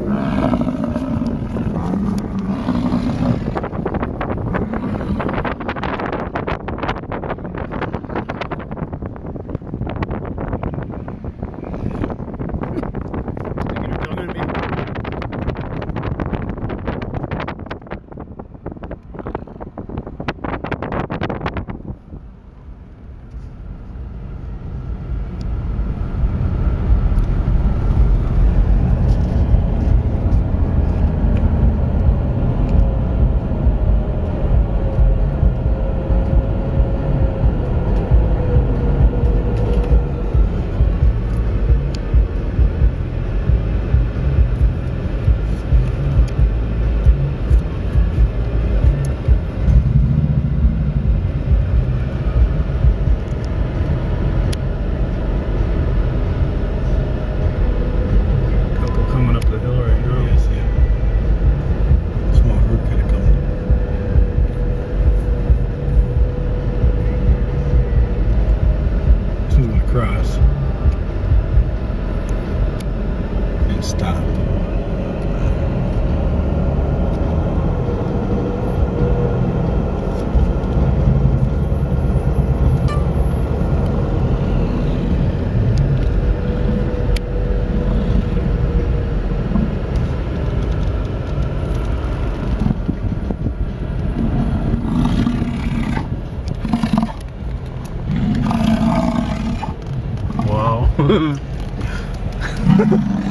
war. Across and stop. Ha ha ha.